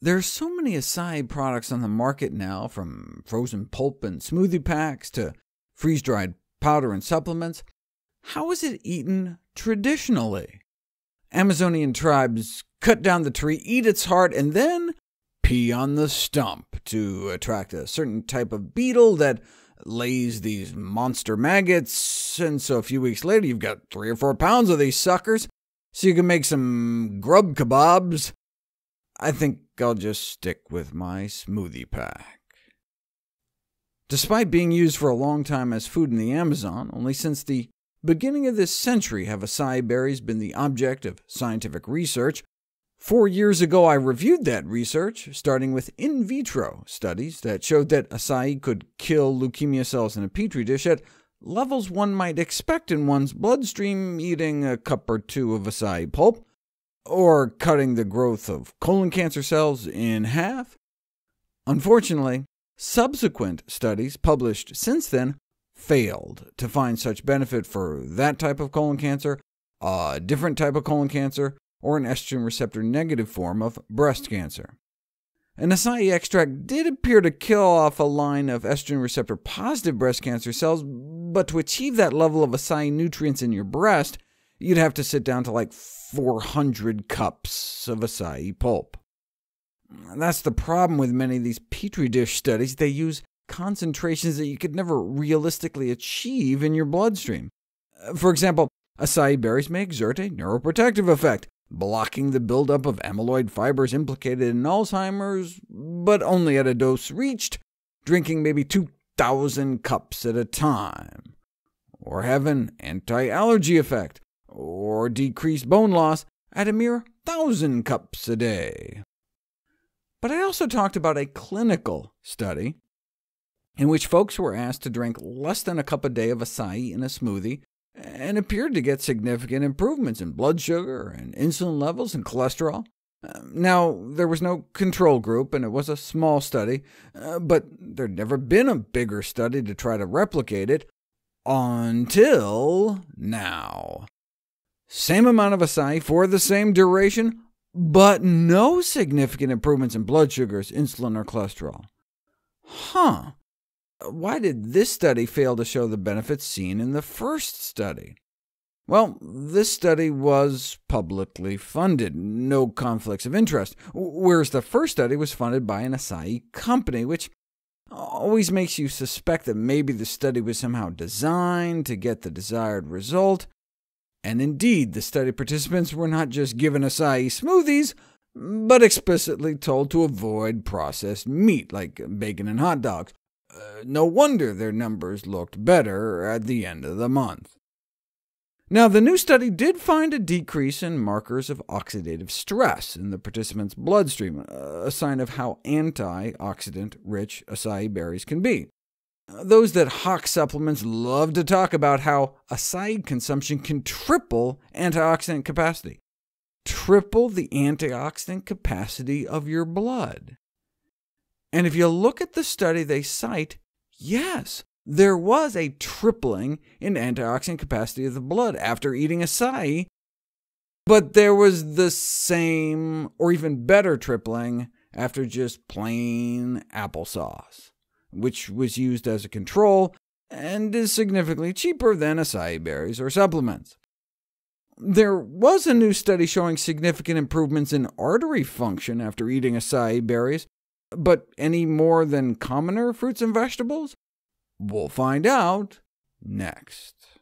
There are so many acai products on the market now, from frozen pulp and smoothie packs to freeze-dried powder and supplements. How is it eaten traditionally? Amazonian tribes cut down the tree, eat its heart, and then pee on the stump to attract a certain type of beetle that lays these monster maggots, and so a few weeks later you've got three or four pounds of these suckers, so you can make some grub kebabs. I think I'll just stick with my smoothie pack. Despite being used for a long time as food in the Amazon, only since the beginning of this century have acai berries been the object of scientific research. Four years ago I reviewed that research, starting with in vitro studies that showed that acai could kill leukemia cells in a petri dish at levels one might expect in one's bloodstream eating a cup or two of acai pulp, or cutting the growth of colon cancer cells in half. Unfortunately, subsequent studies published since then failed to find such benefit for that type of colon cancer, a different type of colon cancer, or an estrogen receptor negative form of breast cancer. An acai extract did appear to kill off a line of estrogen receptor positive breast cancer cells, but to achieve that level of acai nutrients in your breast, you'd have to sit down to like 400 cups of acai pulp. That's the problem with many of these Petri dish studies. They use concentrations that you could never realistically achieve in your bloodstream. For example, acai berries may exert a neuroprotective effect, blocking the buildup of amyloid fibers implicated in Alzheimer's, but only at a dose reached, drinking maybe 2,000 cups at a time. Or have an anti-allergy effect, or decrease bone loss at a mere 1,000 cups a day. But I also talked about a clinical study in which folks were asked to drink less than a cup a day of acai in a smoothie, and appeared to get significant improvements in blood sugar and insulin levels and cholesterol. Uh, now, there was no control group, and it was a small study, uh, but there'd never been a bigger study to try to replicate it until now. Same amount of acai for the same duration, but no significant improvements in blood sugars, insulin, or cholesterol. Huh. Why did this study fail to show the benefits seen in the first study? Well, this study was publicly funded, no conflicts of interest, whereas the first study was funded by an acai company, which always makes you suspect that maybe the study was somehow designed to get the desired result. And indeed, the study participants were not just given acai smoothies, but explicitly told to avoid processed meat, like bacon and hot dogs, uh, no wonder their numbers looked better at the end of the month. Now, the new study did find a decrease in markers of oxidative stress in the participants' bloodstream, a sign of how antioxidant-rich acai berries can be. Those that hawk supplements love to talk about how acai consumption can triple antioxidant capacity. Triple the antioxidant capacity of your blood. And if you look at the study they cite, yes, there was a tripling in antioxidant capacity of the blood after eating acai, but there was the same, or even better tripling after just plain applesauce, which was used as a control and is significantly cheaper than acai berries or supplements. There was a new study showing significant improvements in artery function after eating acai berries, but any more than commoner fruits and vegetables? We'll find out next.